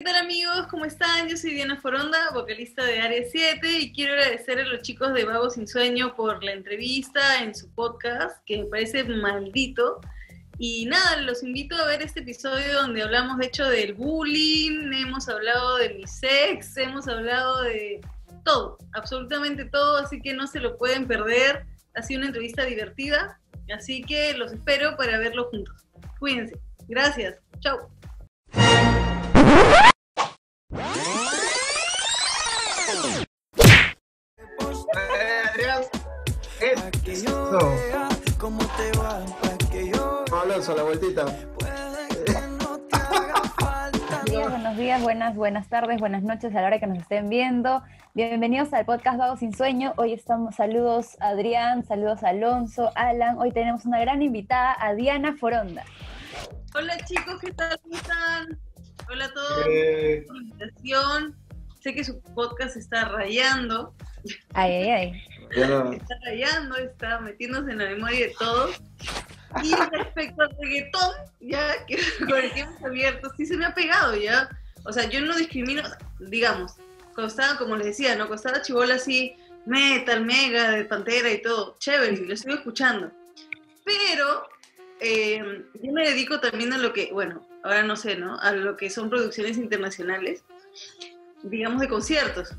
¿Qué tal amigos? ¿Cómo están? Yo soy Diana Foronda, vocalista de Área 7 y quiero agradecer a los chicos de Vago Sin Sueño por la entrevista en su podcast, que me parece maldito. Y nada, los invito a ver este episodio donde hablamos de hecho del bullying, hemos hablado de mi sex, hemos hablado de todo, absolutamente todo, así que no se lo pueden perder. Ha sido una entrevista divertida, así que los espero para verlo juntos. Cuídense. Gracias. Chao. Eso. Alonso, la vueltita. Buenos días, buenos días, buenas, buenas tardes, buenas noches a la hora que nos estén viendo. Bienvenidos al podcast Vago Sin Sueño. Hoy estamos, saludos a Adrián, saludos a Alonso, Alan. Hoy tenemos una gran invitada, a Diana Foronda. Hola chicos, ¿qué tal? ¿Cómo están? Hola a todos. Eh, invitación. Sé que su podcast está rayando, Ay, ay, ay. Está rayando, está metiéndose en la memoria de todos. Y respecto al reggaetón, ya que con el tiempo abierto, sí se me ha pegado ya. O sea, yo no discrimino, digamos, cuando estaba, como les decía, ¿no? Cuando estaba chivola así, metal, mega, de pantera y todo, chévere, lo sigo escuchando. Pero eh, yo me dedico también a lo que, bueno, ahora no sé, ¿no? A lo que son producciones internacionales, digamos de conciertos.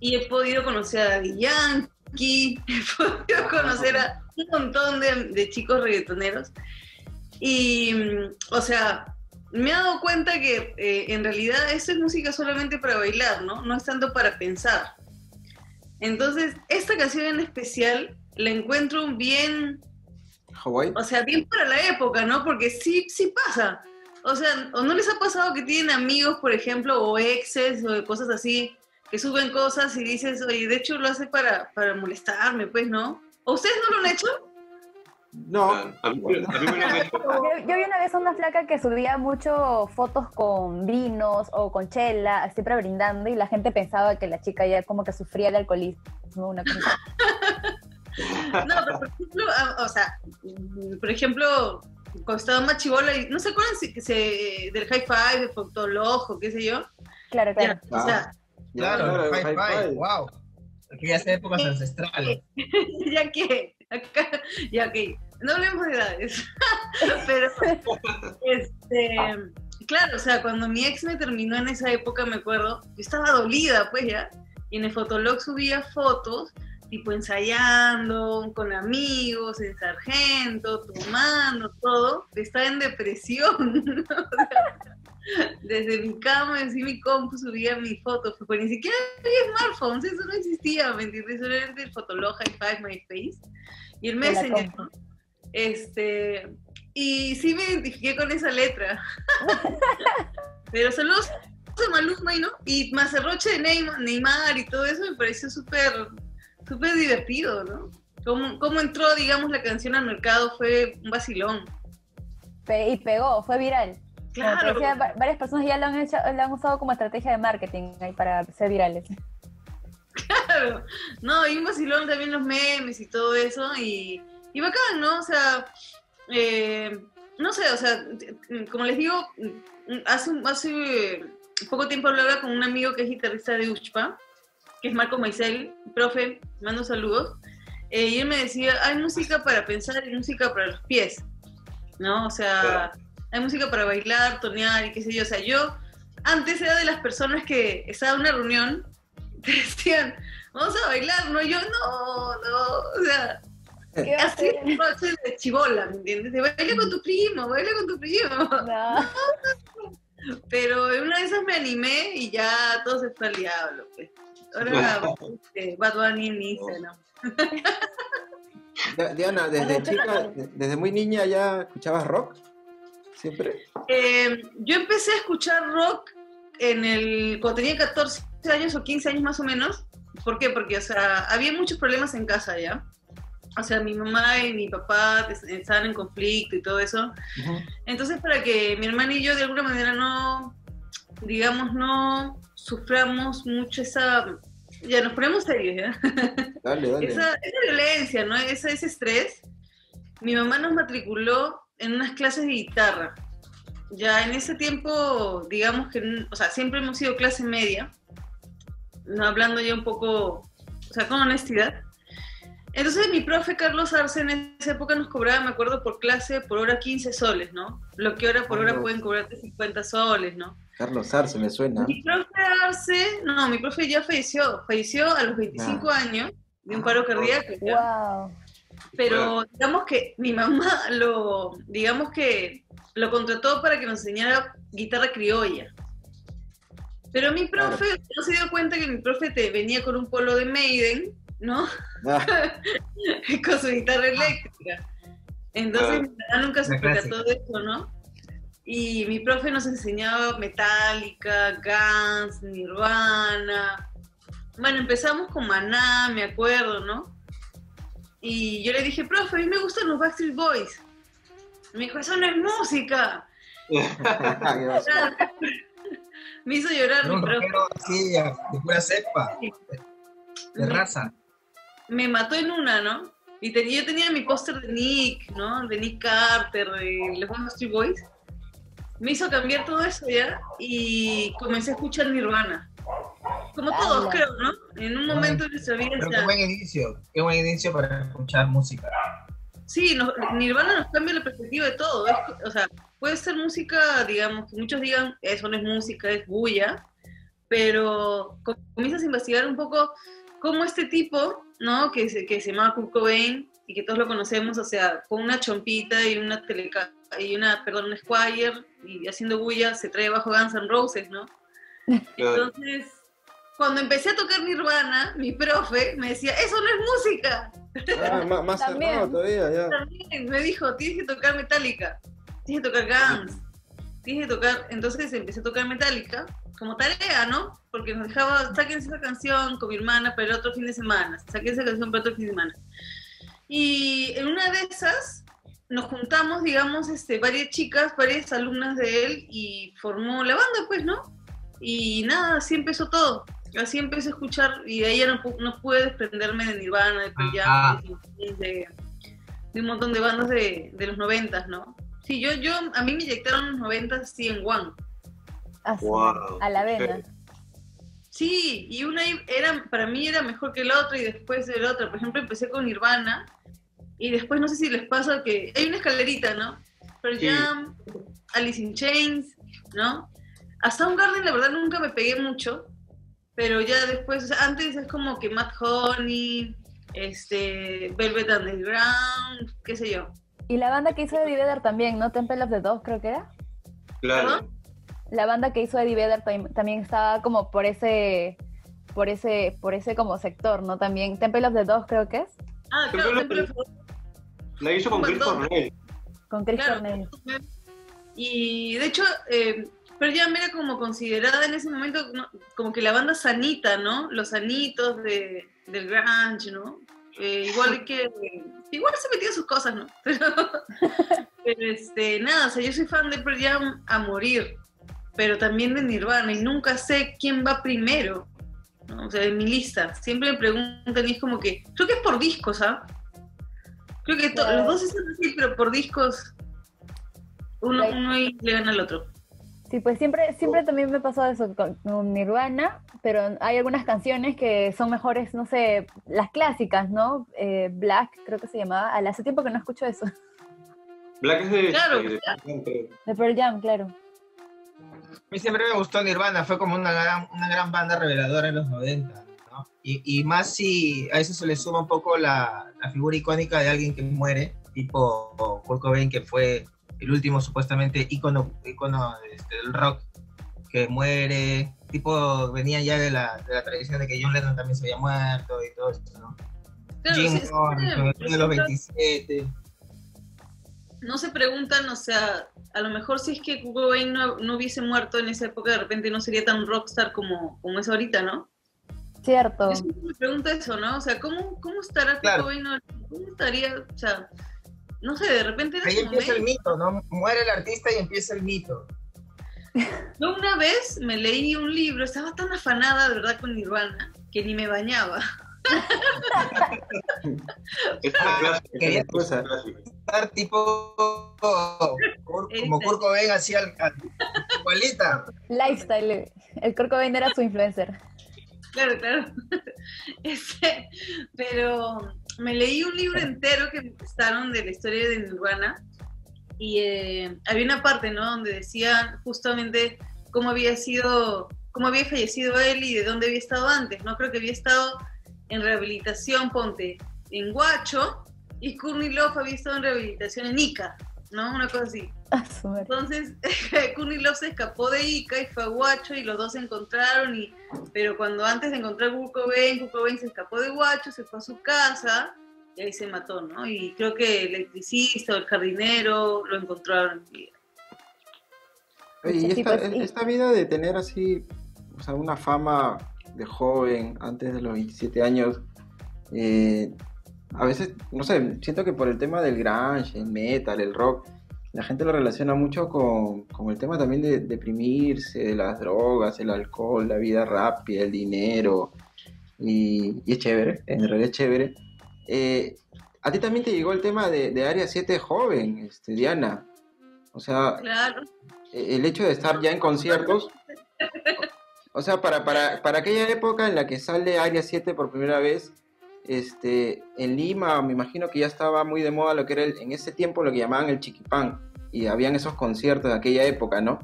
Y he podido conocer a Daddy Yankee, he podido conocer a un montón de, de chicos reggaetoneros. Y, mm, o sea, me he dado cuenta que eh, en realidad eso es música solamente para bailar, ¿no? No es tanto para pensar. Entonces, esta canción en especial la encuentro bien Hawái. o sea, bien para la época, ¿no? Porque sí, sí pasa. O sea, ¿o no les ha pasado que tienen amigos, por ejemplo, o exes, o cosas así, que suben cosas y dices, oye, de hecho lo hace para, para molestarme, pues, ¿no? ¿O ustedes no lo han hecho? No, A mí, a mí me lo han hecho. Yo, yo vi una vez a una flaca que subía mucho fotos con vinos o con chela, siempre brindando, y la gente pensaba que la chica ya como que sufría el alcoholismo. Una cosa. No, pero por ejemplo, ah, o sea, por ejemplo, cuando estaba más chivola, y no se acuerdan si, se- del high five, de Fotolojo, qué sé yo. Claro, claro. Ya, o sea, Claro, Claro, high high five, five. wow. Aquellas épocas ancestrales. ya que, acá, ya que, no hablemos de edades, pero, este, claro, o sea, cuando mi ex me terminó en esa época, me acuerdo, yo estaba dolida, pues ya, y en el Fotolog subía fotos, tipo ensayando, con amigos, en sargento, tomando, todo, estaba en depresión, ¿no? O sea, desde mi cama, así mi compu subía mis fotos, porque ni siquiera había smartphones, eso no existía, ¿me entiendes? Solamente el Fotolog, High Five, MySpace y el Messenger. ¿no? Este, y sí me identifiqué con esa letra. Pero saludos a Maluma y no, y Mazarroche de Neymar, Neymar y todo eso me pareció súper, súper divertido, ¿no? Cómo, cómo entró, digamos, la canción al mercado fue un vacilón. Pe- y pegó, fue viral. Claro, decía, varias personas ya lo han, hecho, lo han usado como estrategia de marketing ahí para ser virales. claro. No, y un vacilón también los memes y todo eso, y, y bacán, ¿no? O sea, eh, no sé, o sea, como les digo, hace, un- hace poco tiempo hablaba con un amigo que es guitarrista de Uchpa, que es Marco Maicel, profe, mando saludos, eh, y él me decía, hay música para pensar y música para los pies, ¿no? O sea, Claro. Hay música para bailar, tonear y qué sé yo, o sea, yo antes era de las personas que estaba en una reunión, te decían, vamos a bailar, ¿no? Y yo, no, no, o sea, ¿Qué va a así hacer? noche de chivola, ¿me entiendes? De baila con tu primo, baila con tu primo. No. Pero en una de esas me animé y ya todo se fue al diablo, pues. Ahora, este, Bad Bunny Instagram. Di- Diana, desde chica, de- desde muy niña ya escuchabas rock. Siempre. Eh, yo empecé a escuchar rock en el, cuando tenía 14 años o 15 años más o menos. ¿Por qué? Porque, o sea, había muchos problemas en casa ya. O sea, mi mamá y mi papá es- estaban en conflicto y todo eso. Entonces, para que mi hermana y yo de alguna manera no, digamos, no suframos mucho esa... Ya nos ponemos serios, ¿ya? Dale, dale. Esa, esa violencia, ¿no? Esa, ese estrés. Mi mamá nos matriculó en unas clases de guitarra. ya en ese tiempo, digamos que, o sea, siempre hemos sido clase media, no hablando ya un poco, o sea, con honestidad. Entonces mi profe Carlos Arce en esa época nos cobraba, me acuerdo, por clase, por hora 15 soles, ¿no? Lo que ahora por hora Carlos. pueden cobrarte 50 soles, ¿no? Carlos Arce me suena. Mi profe Arce, no, mi profe ya falleció, falleció a los 25 años de un paro Ah, cardíaco. ¿ya? Wow. Pero digamos que mi mamá lo, digamos que lo contrató para que nos enseñara guitarra criolla. Pero mi profe no se dio cuenta que mi profe te venía con un polo de Maiden, ¿no? Ah, con su guitarra eléctrica. Entonces Ah. mi mamá nunca se percató de eso, ¿no? Y mi profe nos enseñaba Metallica, Guns, Nirvana. Bueno, empezamos con Maná, me acuerdo, ¿no? Y yo le dije, profe, a mí me gustan los Backstreet Boys. Me dijo, eso no es música. Me hizo llorar mi profe. así, de pura cepa, de raza. me mató en una, ¿no? Y tenía, yo tenía mi póster de Nick, ¿no? De Nick Carter, de los Backstreet Boys. Me hizo cambiar todo eso ya y comencé a escuchar Nirvana. Como todos, creo, ¿no? En un momento de nuestra vida. Pero qué buen inicio, qué buen inicio para escuchar música. sí, nos- Nirvana nos cambia la perspectiva de todo. es- o sea, puede ser música, digamos, que muchos digan, eso no es música, es bulla, pero co- comienzas a investigar un poco cómo este tipo, ¿no? Que se, que se llama Kurt Cobain y que todos lo conocemos, o sea, con una chompita y una teleca y una, perdón, un Squire y haciendo bulla se trae bajo Guns N' Roses, ¿no? Claro. Entonces, cuando empecé a tocar Nirvana, mi profe me decía, eso no es música. Ah, más, cerrado todavía, ya. También me dijo, tienes que tocar Metallica, tienes que tocar Guns, tienes que tocar. Entonces empecé a tocar Metallica como tarea, ¿no? Porque nos dejaba, sáquense esa canción con mi hermana para el otro fin de semana, sáquense esa canción para otro fin de semana. Y en una de esas nos juntamos, digamos, este, varias chicas, varias alumnas de él y formó la banda, pues, ¿no? Y nada, así empezó todo. Así empecé a escuchar y de ahí ya no, no pude desprenderme de Nirvana, de Pearl. Jam, de, de- un montón de bandas de, de los noventas, ¿no? Sí, yo, yo, a mí me inyectaron los noventas así en One. Así, Wow, a la vena. Sí, y una i- era, para mí era mejor que la otra y después de la otra. Por ejemplo, empecé con Nirvana y después no sé si les pasa que hay una escalerita, ¿no? Pearl Sí. Jam, Alice in Chains, ¿no? A Soundgarden la verdad nunca me pegué mucho, pero ya después, o sea, antes es como que Matt Honey, este, Velvet Underground, qué sé yo. Y la banda que hizo Eddie Vedder también, ¿no? Temple of the Dog creo que era. Claro. La banda que hizo Eddie Vedder tam- también estaba como por ese, por ese, por ese como sector, ¿no? También Temple of the Dog creo que es, Ah, Temple claro, of the- Temple of La hizo con Chris. Cornell. con Chris Claro. Cornell. Y de hecho, eh, Pearl Jam era como considerada en ese momento ¿no? como que la banda sanita, ¿no? Los sanitos de, del grunge, ¿no? Eh, igual que... Igual se metía sus cosas, ¿no? Pero, pero, este, nada, o sea, yo soy fan de Pearl Jam a morir, pero también de Nirvana y nunca sé quién va primero, ¿no? O sea, en mi lista. Siempre me preguntan y es como que... Creo que es por discos, ¿ah? Creo que to- los dos están así, pero por discos uno, uno y le gana al otro. Sí, pues siempre, siempre también me pasó eso con, con Nirvana, pero hay algunas canciones que son mejores, no sé, las clásicas, ¿no? Eh, Black, creo que se llamaba. Al- Hace tiempo que no escucho eso. Black es de. Claro. De Pearl Jam, claro. A mí siempre me gustó Nirvana, fue como una gran, una gran banda reveladora en los 90, ¿no? Y, y más si a eso se le suma un poco la, la figura icónica de alguien que muere, tipo Kurt Cobain, que fue el último supuestamente ícono, ícono este, del rock, que muere, tipo venía ya de la, de la tradición de que John Lennon también se había muerto y todo eso, ¿no? Claro, Jim sí, sí, Morrison, sí, de los 27. no se preguntan, o sea, a lo mejor si es que Kurt Cobain no, no hubiese muerto en esa época, de repente no sería tan rockstar como, como es ahorita, ¿no? Cierto. Yo siempre me pregunto eso, ¿no? O sea, ¿cómo, cómo estará Kurt Claro. Cobain ahorita? ¿Cómo estaría? O sea, no sé, de repente Ahí empieza el mito, ¿no? Muere el artista y empieza el mito. Yo una vez me leí un libro, estaba tan afanada de verdad con Nirvana, que ni me bañaba. Es una clásica. Quería- es una clásica. dar tipo como Kurt Cobain así al, al- igualita. Lifestyle. El Kurt Cobain era su influencer. Claro, claro. Este, pero me leí un libro entero que me prestaron de la historia de Nirvana y eh, había una parte, ¿no? Donde decía justamente cómo había sido, cómo había fallecido él y de dónde había estado antes, ¿no? Creo que había estado en rehabilitación, ponte, en Guacho y Courtney Love había estado en rehabilitación en Ica, ¿no? Una cosa así. Ah. Entonces, Love se escapó de Ica y fue a Guacho y los dos se encontraron, y, pero cuando antes de encontrar a Kurt Cobain, Kurt Cobain se escapó de Guacho, se fue a su casa y ahí se mató, ¿no? Y creo que el electricista o el jardinero lo encontraron. Y- Oye, y Sí, esta, y- esta vida de tener así, o sea, una fama de joven antes de los 27 años, eh, a veces, no sé, siento que por el tema del grunge, el metal, el rock, la gente lo relaciona mucho con, con el tema también de deprimirse, de las drogas, el alcohol, la vida rápida, el dinero, y, y es chévere, en realidad es chévere. Eh, a ti también te llegó el tema de, de Área 7 joven, este, Diana. O sea, Claro, el hecho de estar ya en conciertos, o sea, para, para, para aquella época en la que sale Área 7 por primera vez, este, en Lima me imagino que ya estaba muy de moda lo que era el- en ese tiempo lo que llamaban el chiquipán, y habían esos conciertos de aquella época, ¿no?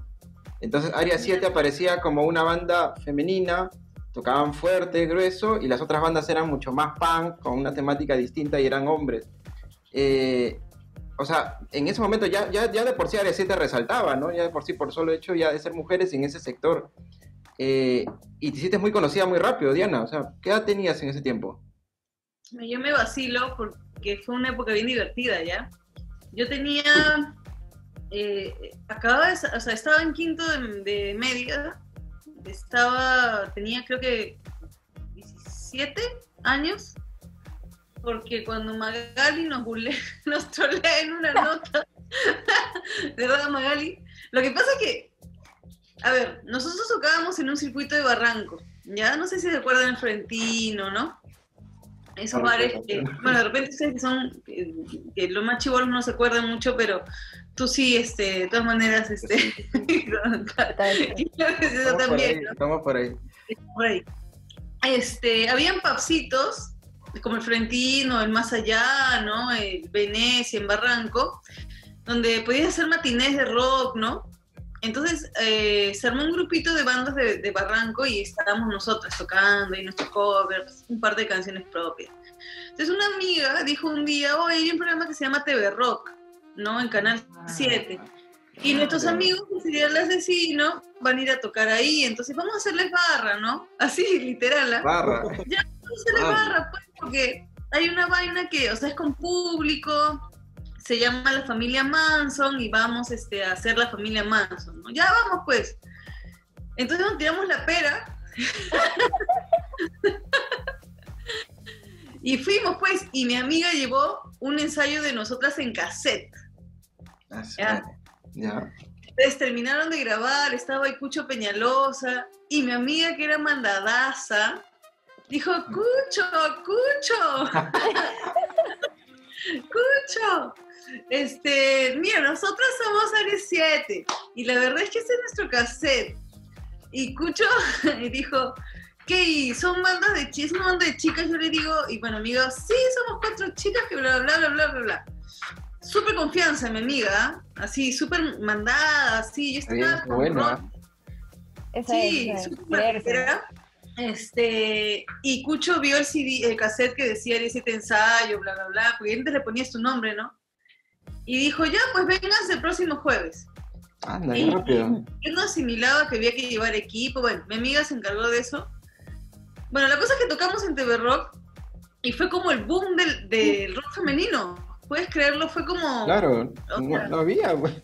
Entonces Área 7 aparecía como una banda femenina, tocaban fuerte, grueso, y las otras bandas eran mucho más punk, con una temática distinta y eran hombres. Eh, o sea, en ese momento ya, ya, ya de por sí Área 7 resaltaba, ¿no? Ya de por sí, por solo hecho ya de ser mujeres en ese sector. Eh, y te hiciste muy conocida muy rápido, Diana. O sea, ¿qué edad tenías en ese tiempo? Yo me vacilo porque fue una época bien divertida, ¿ya? Yo tenía, eh, acababa de, o sea, estaba en quinto de, media, estaba, tenía creo que 17 años, porque cuando Magali nos bulea, nos trolea en una nota, de verdad Magali, lo que pasa es que, a ver, nosotros tocábamos en un circuito de Barranco, ya, no sé si se acuerdan el Frentino, ¿no? Esos bares que, bueno, de repente ustedes que son, que, que los más chivolos no se acuerdan mucho, pero tú sí, este, de todas maneras, este, Total. y yo eso Estamos por también, ahí, ¿no? estamos por ahí. por ahí. Este, habían papsitos, como el Frentino, el Más Allá, ¿no? El Venecia, en Barranco, donde podías hacer matinés de rock, ¿no? Entonces eh, se armó un grupito de bandas de, de Barranco y estábamos nosotras tocando y nuestros covers, un par de canciones propias. Entonces una amiga dijo un día, oye, hay un programa que se llama TV Rock, ¿no? En Canal 7. Y nuestros ya. amigos que serían el asesino van a ir a tocar ahí, entonces vamos a hacerles barra, ¿no? Así, literal, ¿ah? Barra. Vamos a hacerles Ah. barra, pues, porque hay una vaina que, o sea, es con público, se llama la familia Manson y vamos este, a hacer la familia Manson, ¿no? Ya vamos, pues. Entonces nos tiramos la pera. y fuimos, pues, y mi amiga llevó un ensayo de nosotras en cassette. Ah, Ya. Ya. Entonces terminaron de grabar, estaba ahí Cucho Peñalosa, y mi amiga que era mandadaza, dijo, Cucho, Cucho, Cucho, este, mira, nosotros somos Ares 7, y la verdad es que ese es nuestro cassette. Y Cucho dijo, ¿qué? ¿Y ¿Son bandas de chicas? ¿Es una banda de chicas? Yo le digo, y bueno, amigo, sí, somos cuatro chicas que bla, bla, bla, bla, bla, bla. Súper confianza, mi amiga, así, súper mandada, así, yo estaba bueno, Sí, es, súper. Este, y Cucho vio el CD, el cassette que decía ese ensayo, bla, bla, bla, porque antes le ponías tu nombre, ¿no? Y dijo, ya, pues vengas el próximo jueves. Anda, qué rápido. Yo no asimilaba que había que llevar equipo, bueno, mi amiga se encargó de eso. Bueno, la cosa es que tocamos en TV Rock y fue como el boom del, del rock femenino. ¿Puedes creerlo? Fue como... Claro, o no, sea, no había, güey.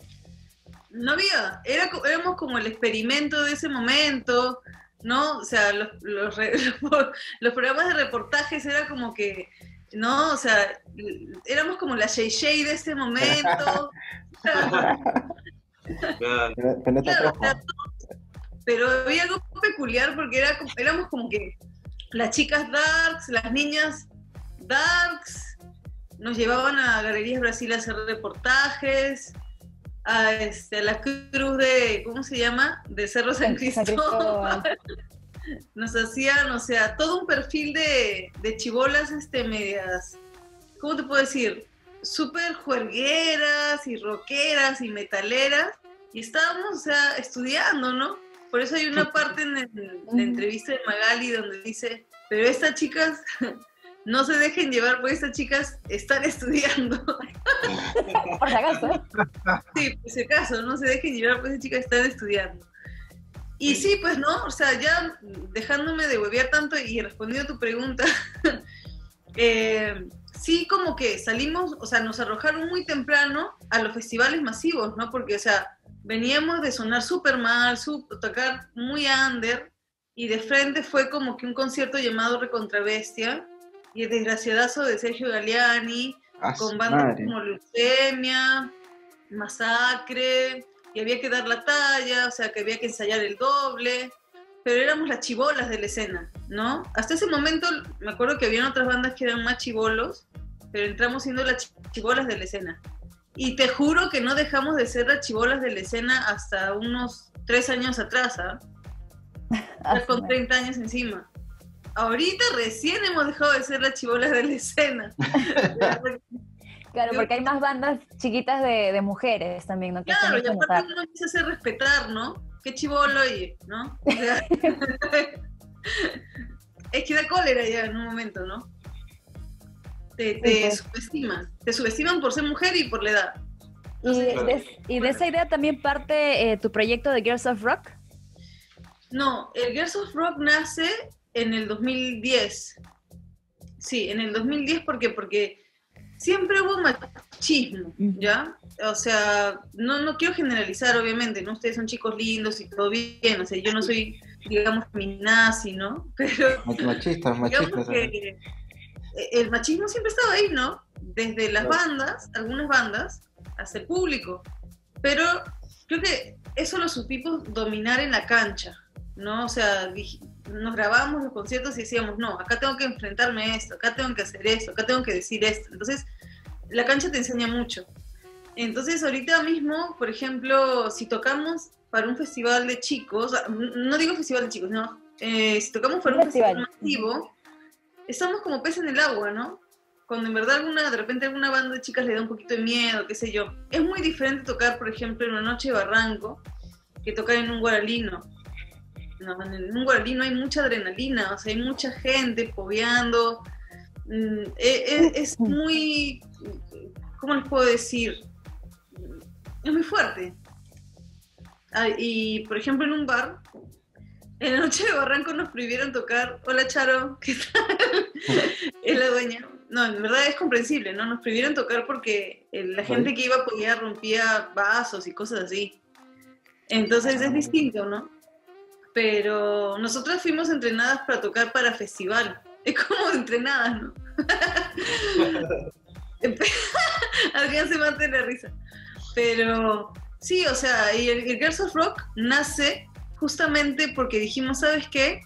no había, era, éramos como el experimento de ese momento, ¿no? O sea, los, los, re- los programas de reportajes era como que, ¿no? O sea, éramos como la Shay Shay de ese momento. Pero- claro, había algo peculiar porque era, éramos como que las chicas darks, las niñas darks, nos llevaban a Galerías Brasil a hacer reportajes, a, este, a la cruz de, ¿cómo se llama? De Cerro San San Cristóbal. Nos hacían, o sea, todo un perfil de, de chibolas este, medias, ¿cómo te puedo decir? Súper juergueras y rockeras y metaleras. Y estábamos, o sea, estudiando, ¿no? Por eso hay una parte en el- la entrevista de Magali donde dice, pero estas chicas no se dejen llevar, porque estas chicas están estudiando. Por si acaso. Sí, por si acaso, no se dejen llevar, pues esas chicas están estudiando. Y sí, pues no, o sea, ya dejándome de huevear tanto y respondiendo a tu pregunta, eh, sí como que salimos, o sea, nos arrojaron muy temprano a los festivales masivos, ¿no? Porque, o sea, veníamos de sonar súper mal, su- tocar muy under, y de frente fue como que un concierto llamado Recontravestia, y el desgraciadazo de Sergio Galeani, A su con bandas madre. como Leucemia, Masacre, y había que dar la talla, o sea, que había que ensayar el doble, pero éramos las chibolas de la escena, ¿no? Hasta ese momento me acuerdo que habían otras bandas que eran más chibolos, pero entramos siendo las chi- chibolas de la escena. Y te juro que no dejamos de ser las chibolas de la escena hasta unos tres años atrás, ¿ah? Con 30 años encima. Ahorita recién hemos dejado de ser las chibolas de la escena. Claro, porque hay más bandas chiquitas de, de mujeres también, ¿no? Que se Claro, y aparte uno empieza a hacer respetar, ¿no? Qué chivolo y, ¿no? O sea, es que da cólera ya en un momento, ¿no? Te, te Sí, subestiman. Te subestiman por ser mujer y por la edad. Y de, y de esa idea también parte eh, tu proyecto de Girls of Rock. No, el Girls of Rock nace en el 2010. Sí, en el 2010 porque porque siempre hubo machismo. ¿ya? O sea, no, no quiero generalizar, obviamente, ¿no? Ustedes son chicos lindos y todo bien, o sea, yo no soy, digamos, nazi, ¿no? Pero Mach- Machistas, digamos machistas. que eh, el machismo siempre estaba ahí, ¿no? Desde las Claro. bandas, algunas bandas, hasta el público. Pero creo que eso lo supimos dominar en la cancha, ¿no? O sea, nos grabábamos los conciertos y decíamos, no, acá tengo que enfrentarme a esto, acá tengo que hacer esto, acá tengo que decir esto. Entonces, la cancha te enseña mucho. Entonces, ahorita mismo, por ejemplo, si tocamos para un festival de chicos, no digo festival de chicos, no, eh, si tocamos para un Festival. festival masivo, estamos como pez en el agua, ¿no? Cuando en verdad alguna, de repente alguna banda de chicas le da un poquito de miedo, qué sé yo. Es muy diferente tocar, por ejemplo, en una noche de barranco que tocar en un guaralino. No, en un guaralino hay mucha adrenalina, o sea, hay mucha gente pobeando. Mm, e- e- es muy, ¿cómo les puedo decir? Es muy fuerte. Ah, y, por ejemplo, en un bar, en la noche de Barranco nos prohibieron tocar. Hola, Charo, ¿qué tal? es la dueña. No, en verdad es comprensible, ¿no? Nos prohibieron tocar porque la gente que iba a apoyar rompía vasos y cosas así. Entonces es distinto, ¿no? Pero nosotras fuimos entrenadas para tocar para festival. Es como entrenadas, ¿no? Alguien se mate la risa. Pero sí, o sea, y el, el Girls of Rock nace justamente porque dijimos, ¿sabes qué?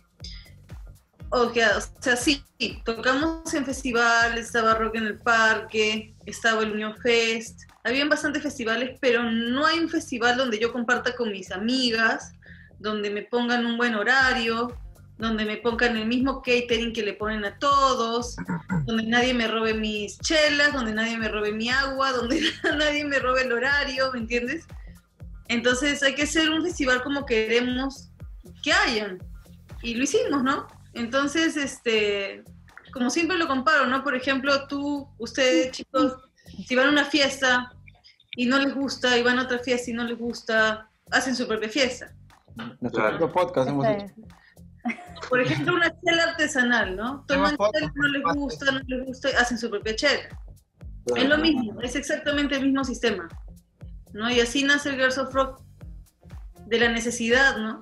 O sea, o sea, sí, tocamos en festivales, estaba Rock en el Parque, estaba el Unión Fest, habían bastantes festivales, pero no hay un festival donde yo comparta con mis amigas, donde me pongan un buen horario, donde me pongan el mismo catering que le ponen a todos, donde nadie me robe mis chelas, donde nadie me robe mi agua, donde nadie me robe el horario, ¿me entiendes? Entonces hay que hacer un festival como queremos que hayan. Y lo hicimos, ¿no? Entonces, este, como siempre lo comparo, ¿no? Por ejemplo, tú, ustedes, chicos, si van a una fiesta y no les gusta, y van a otra fiesta y no les gusta, hacen su propia fiesta. Nuestro Claro. propio podcast hemos hecho. es- Por ejemplo, una chela artesanal, ¿no? Toman chela, no les gusta, no les gusta, hacen su propia chela. Es lo mismo, es exactamente el mismo sistema. ¿no? Y así nace el Girls of Rock de la necesidad, ¿no?